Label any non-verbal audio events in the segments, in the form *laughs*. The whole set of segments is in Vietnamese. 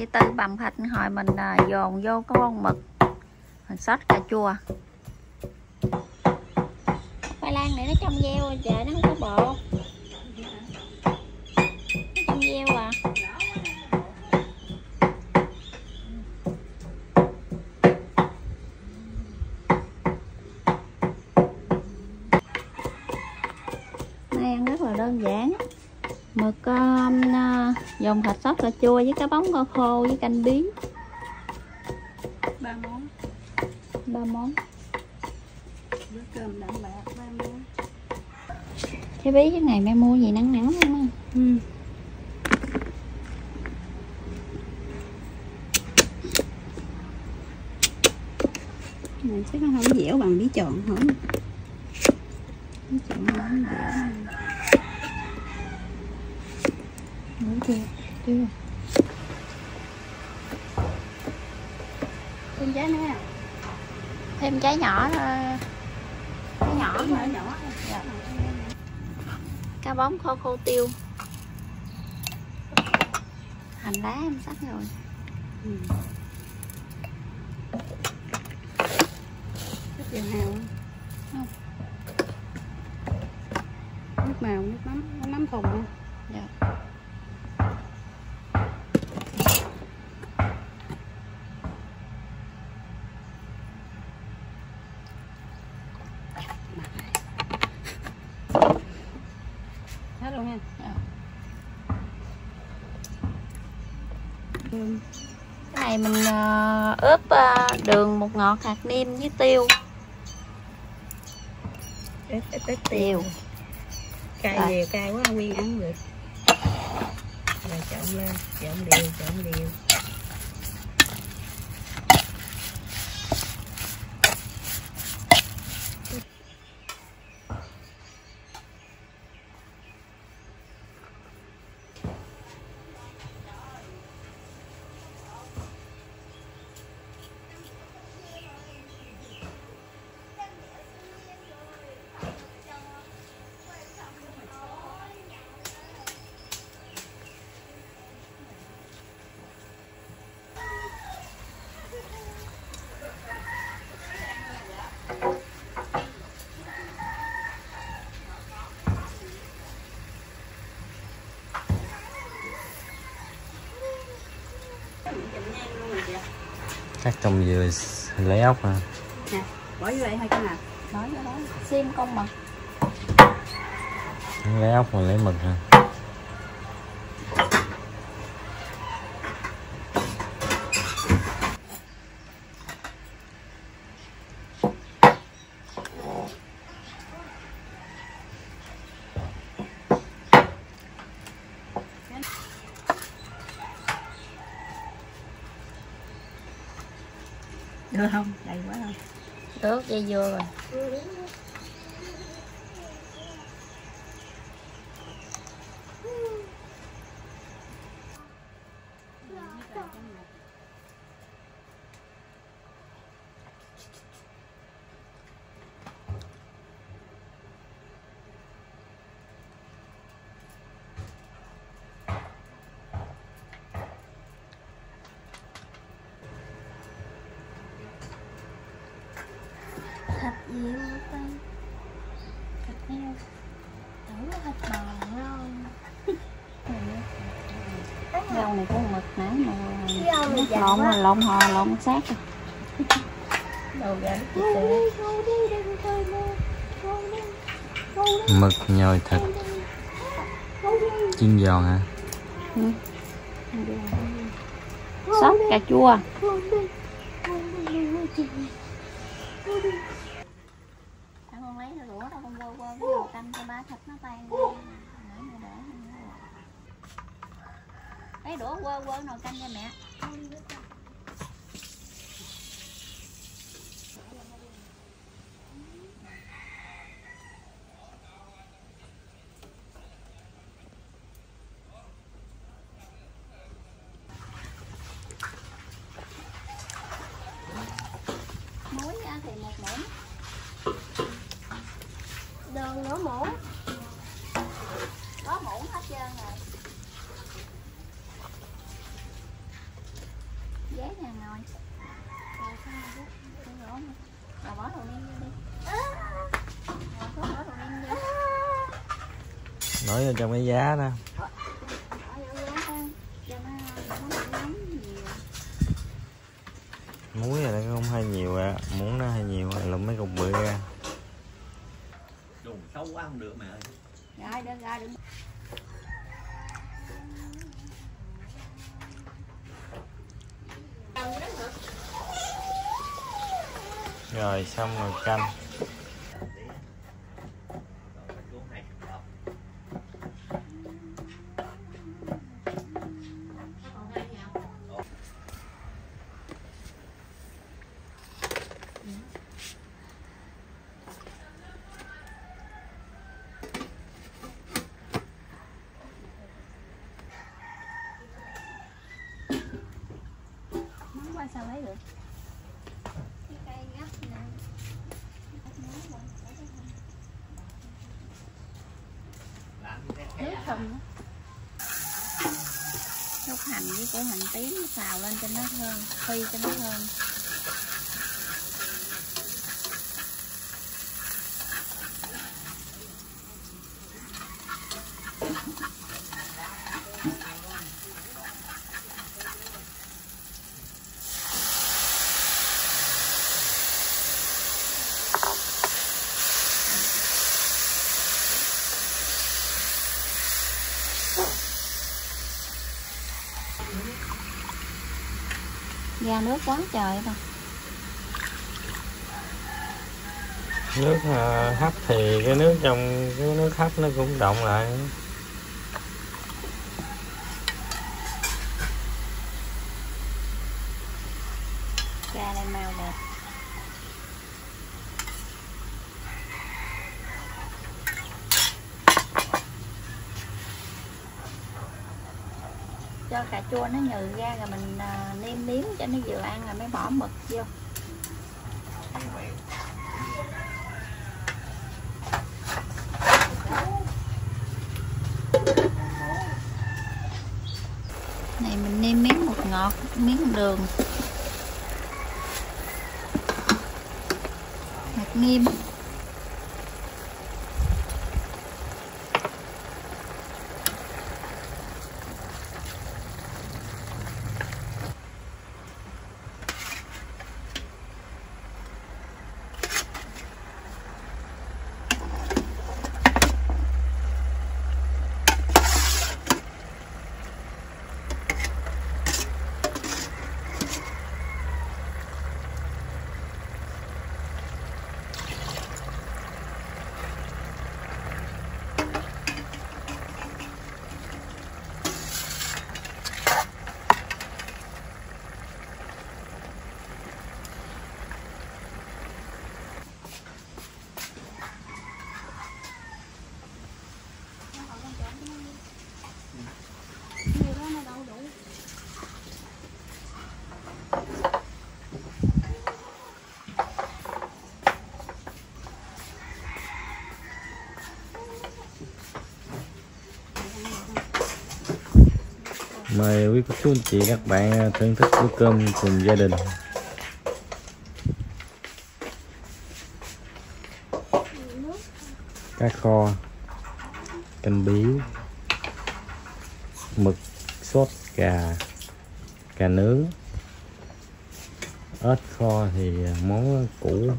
chị Tư bầm thịt hồi mình à, dồn vô cái con mực. Mình sốt cà chua. Khoai lang này nó trong gieo trời nó không có bột. Nó trong gieo à. Nay ăn rất là đơn giản mực um, uh, dòng thịt sốt cà chua với cá bóng kho khô với canh bí ba món. Ba món. Bữa cơm đạm bạc ba món. Trái bí cái này mẹ mua gì nắng nắng không á ừ. này chắc nó không dẻo bằng bí trộn hả? Bí trộn nó không dẻo Đúng chưa? Chưa thêm trái nữa thêm trái nhỏ thôi trái nhỏ nhỏ thôi. nhỏ Dạ. cá bóng kho khô tiêu. Hành lá em sắc rồi. Ừ. thích dầu hào không. Nước màu nước mắm. Có mắm thùng không dạ. hết luôn ha Dạ. ừ. cái này mình ờ, ướp ờ, đường một ngọt hạt nêm với tiêu. Ít ít ít tiêu. Cay Rồi. đều cay quá nguyên ăn được. Rồi trộn lên trộn đều trộn đều cắt trong dừa lấy ốc ha nè bỏ vô đây thôi cái nào nói cho đó. Xiêm con mực lấy ốc rồi lấy mực ha được không đầy quá không? được dây vô rồi thịt gì không ta thịt heo tưởng là thịt bò không rau này cũng mực nãy mà nước lộn rồi lộn hò lộn xác. Đầu mực nhồi thịt chiên giòn hả? Sốt cà chua. Sao con lấy cái đũa quơ quơ nồi canh cho ba thịt nó tan đi. Nãy mẹ Muối thì một muỗng. Đường nửa muỗng. Có muỗng hết trơn rồi. Nè rồi nè rồi bỏ đồ vô đi. Có bỏ đồ nói vô trong cái giá cho nhiều muối này nó không hay nhiều à. Muốn nó hay nhiều à lụm mấy cục bự ra. Đồ xấu quá không được mẹ ơi. Rồi được rồi đừng rồi xong rồi canh Xuống hai chục hộp. nóng quá sao lấy được cái cây gấp nè Làm như thế nước không á nước hành với củ hành tím xào lên cho nó thơm phi cho nó thơm. Ra nước quá trời thôi nước ờ, hấp thì cái nước trong, cái nước hấp nó cũng động lại ra đây mau đẹp cho cà chua nó nhừ ra rồi mình à, nêm nếm cho nó vừa ăn rồi mới bỏ mực vô. Này mình nêm miếng bột ngọt miếng đường. Hạt nghiêm mời quý cô chú, anh chị, các bạn thưởng thức bữa cơm cùng gia đình. Cá kho, canh bí, mực, sốt, gà cà nướng. Ớt kho thì món cũ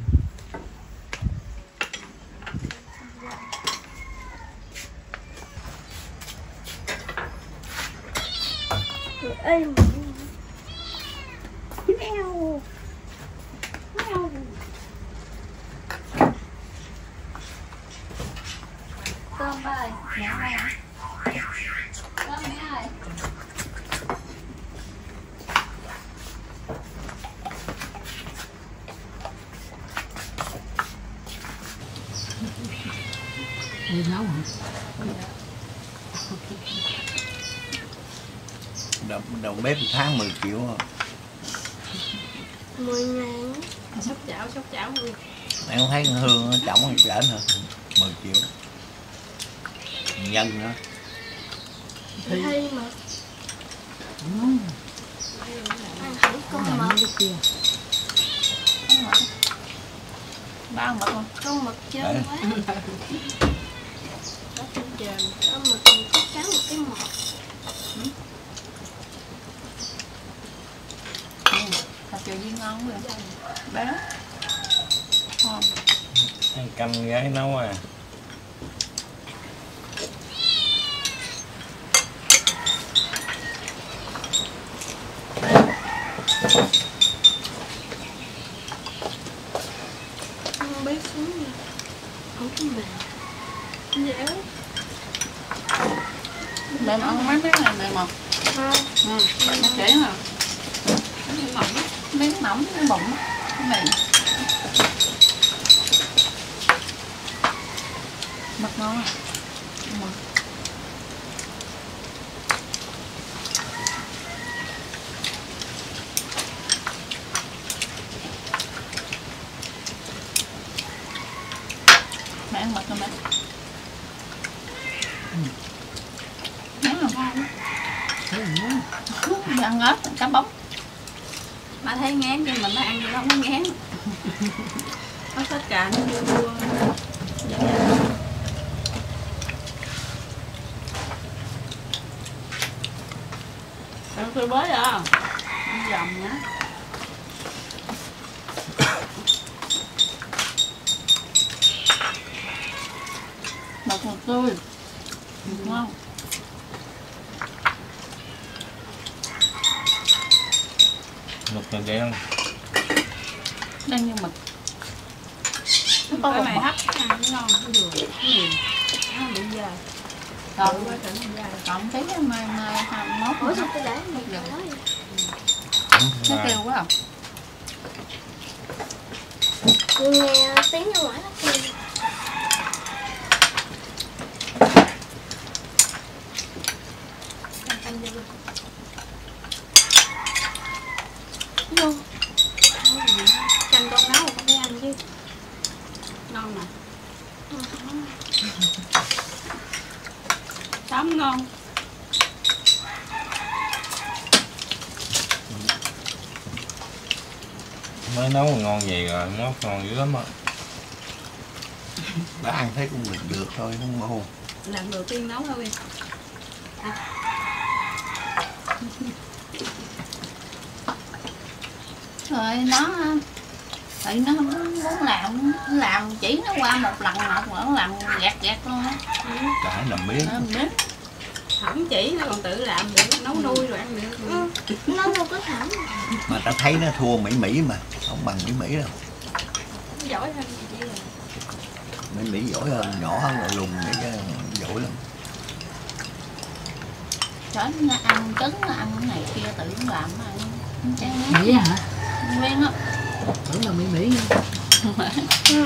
cơm ơi mẹ ơi cơm mẹ ơi Đầu, đầu bếp tháng 10 triệu. À. mười ngàn. Sóc chảo sóc chảo luôn Em không thấy hương nó hay trển hả 10 triệu. Nhân nữa. Thi mà. Ăn thử con mực ba mực không con mực trơn quá. Có trên trời con mực chắc chắn một cái mọt sự viên ngon rồi béo. Ngon. Ăn canh gái nấu à. Không biết xuống nha không có mềm dẻo mềm ăn mấy miếng này mềm không không. Ừ nó chỉ hả? Mỏng miếng mỏng miếng bụng. Mềm. Mật ngon à? Mẹ ăn mật rồi mẹ. Ngán không? Đi ăn ớt, cá bóng mà thấy ngán nhưng mà nó ăn nó không có ngán. *laughs* Có tất cả nó chua chua Ăn tôi bới à Ăn dầm nhá Mật một tươi Ngon Mực là đen Đang như mực. Có cái này hấp ăn ngon cũng được nó bị dài. Còn còn tí mai mai hai mốt. Ủa sao đó vậy? Nó kêu quá à. Nghe tiếng ở ngoài nó kêu vô. Canh con nấu con phải ăn chứ Ngon nè Tắm ngon Mới nấu ngon vậy rồi Mốt ngon dữ lắm á đã ăn thấy cũng được được thôi không ngon Lần đầu tiên nấu thôi Rồi nó Tại nó không muốn làm làm chỉ nó qua một lần một lần làm gạt gạt luôn á. Cả nằm biết Nó không biết Không chỉ nó còn tự làm được Nấu nuôi rồi ăn được. Nó đâu có thẩm. Mà ta thấy nó thua mỹ mỹ mà không bằng mỹ mỹ đâu. Giỏi hơn vậy mỹ mỹ giỏi hơn nhỏ hơn rồi lùn vậy chứ giỏi lắm. Cho nó ăn trứng nó ăn cái này kia tự nó làm nó ăn. Nó chán. Mỹ hả? Quen á. Tưởng là Mỹ Mỹ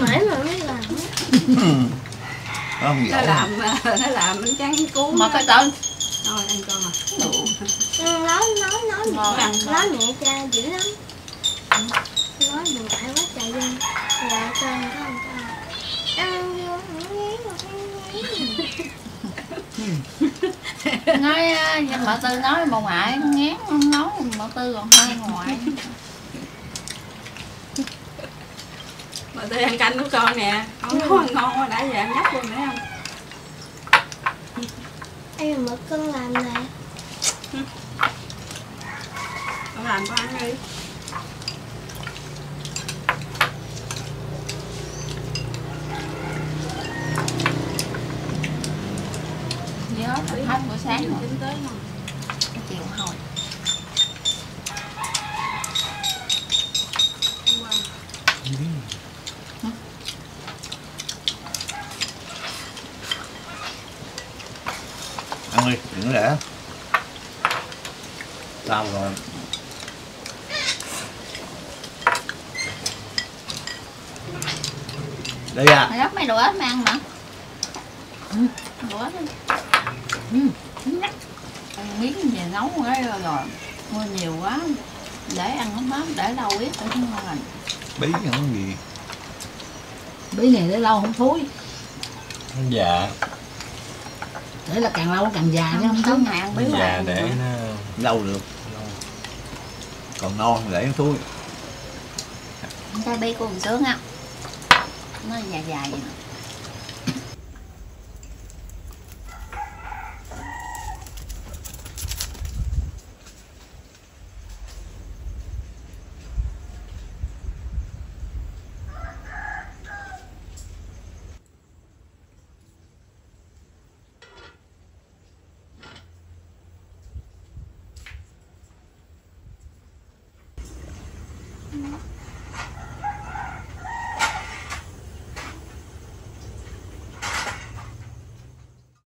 Mãi mà mới làm nó không Nó làm Nó làm bánh tráng cuốn mà cái tên Thôi ăn con à. Đủ. Nói nói nói. Mẹ nói mẹ cha dữ lắm. Nói mình phải quá trời luôn. Là con có ăn con ăn vô mà nói á, nhưng mà tư nói bà ngoại ngán không nói mà tư còn hơi ngoại mà tôi ăn canh của con nè. Con nấu ăn ngon quá đã giờ ăn nhấp luôn nữa không? Em mực con làm nè. Con làm con ăn đi. Nhớ phải hết bữa sáng rồi. tính tới mà. Chiều hồi ăn đi đừng để. Sao rồi. Đây à. Mày gấp mấy đũa mày ăn mà đũa đi. Ừ. ăn miếng về nấu cái rồi rồi. Mua nhiều quá. Để ăn không hết để lâu biết để không ngon bí không gì Bí này để lâu không thúi Dạ. Để là càng lâu càng già chứ không thúi hạn Nó biết già để nó lâu được. Còn non để nó thui chai bi của con sướng á. Nó dài dài vậy nè